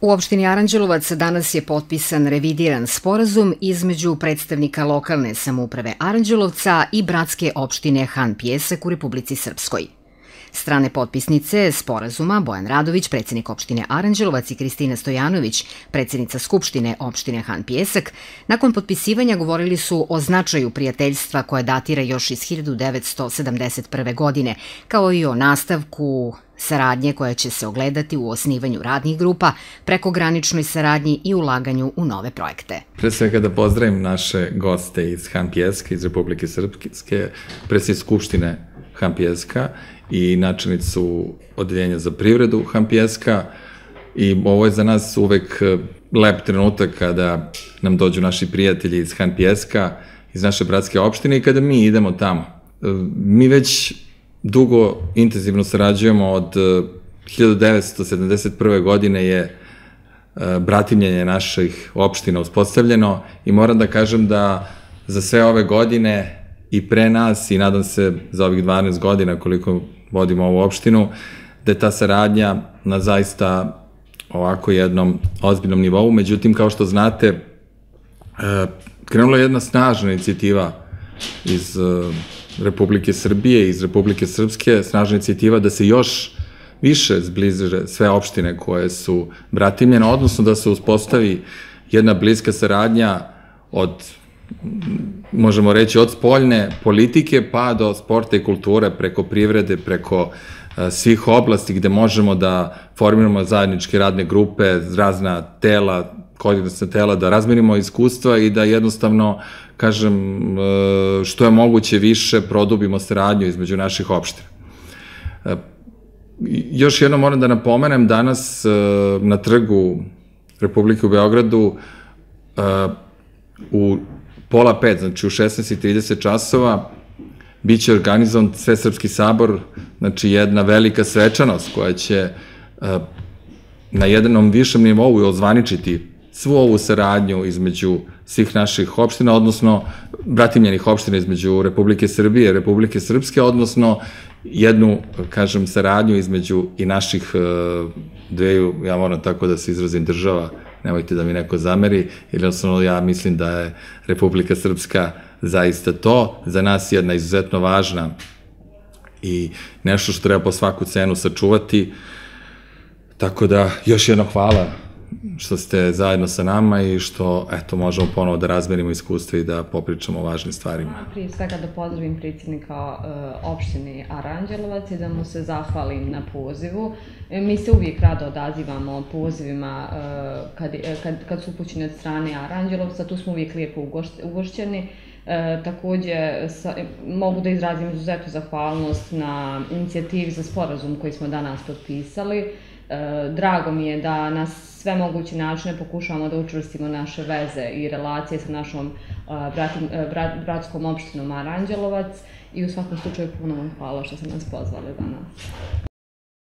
U opštini Aranđelovac danas je potpisan revidiran sporazum između predstavnika lokalne samuprave Aranđelovca i bratske opštine Han Pjesak u Republici Srpskoj. Strane potpisnice sporazuma Bojan Radović, predsednik opštine Aranđelovac i Kristina Stojanović, predsednica Skupštine opštine Han Pjesak, nakon potpisivanja govorili su o značaju prijateljstva koje datira još iz 1971. godine, kao i o nastavku saradnje koja će se ogledati u osnivanju radnih grupa, prekograničnoj saradnji i ulaganju u nove projekte. Pre svega da pozdravim naše goste iz Han Pjeska, iz Republike Srpske, predsjednik Skupštine Han Pjeska i načelnicu odeljenja za privredu Hampjeska i ovo je za nas uvek e, lep trenutak kada nam dođu naši prijatelji iz Hampjeska, iz naše bratske opštine i kada mi idemo tamo. E, mi već dugo intenzivno sarađujemo od 1971. E, godine je bratimljenje naših opština uspostavljeno i moram da kažem da za sve ove godine i pre nas i nadam se za ovih 12 godina koliko vodimo ovu opštinu, da je ta saradnja na zaista ovako jednom ozbiljnom nivou. Međutim, kao što znate, e, krenula je jedna snažna inicijativa iz e, Republike Srbije, iz Republike Srpske, snažna inicijativa da se još više zbliže sve opštine koje su bratimljene, odnosno da se uspostavi jedna bliska saradnja od možemo reći, od spoljne politike pa do sporta i kulture, preko privrede, preko e, svih oblasti gde možemo da formiramo zajedničke radne grupe, razna tela, koordinacijna tela, da razmenimo iskustva i da jednostavno, kažem, e, što je moguće više produbimo saradnju između naših opština. E, još jedno moram da napomenem, danas na trgu Republike u Beogradu u pola pet, znači u 16.30 časova, biće organizovan Svesrpski sabor, znači jedna velika svečanost koja će uh, na jednom višem nivou ozvaničiti svu ovu saradnju između svih naših opština, odnosno bratimljenih opština između Republike Srbije i Republike Srpske, odnosno jednu, kažem, saradnju između i naših uh, dveju, ja moram tako da se izrazim, država, nemojte da mi neko zameri, jednostavno ja mislim da je Republika Srpska zaista to, za nas jedna izuzetno važna i nešto što treba po svaku cenu sačuvati, tako da još jedno hvala što ste zajedno sa nama i što eto, možemo ponovo da razmenimo iskustva i da popričamo o važnim stvarima. Prije svega da pozdravim predsjednika uh, opštine Aranđelovac i da mu se zahvalim na pozivu. E, mi se uvijek rado odazivamo pozivima uh, kad, kad, kad su upućeni od strane Aranđelovca, tu smo uvijek lijepo ugošćeni. E, takođe, sa, mogu da izrazim izuzetnu zahvalnost na inicijativi za sporazum koji smo danas potpisali. E, drago mi je da na sve moguće načine pokušavamo da učvrstimo naše veze i relacije sa našom e, bratim, e, brat, bratskom opštinom Aranđelovac i u svakom slučaju puno vam hvala što ste nas pozvali danas.